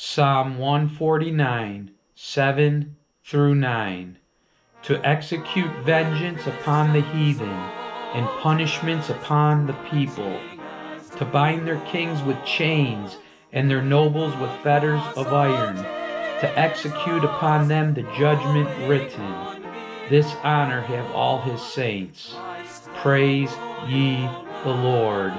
Psalm 149, 7 through 9. To execute vengeance upon the heathen, and punishments upon the people. To bind their kings with chains, and their nobles with fetters of iron. To execute upon them the judgment written. This honor have all his saints. Praise ye the Lord.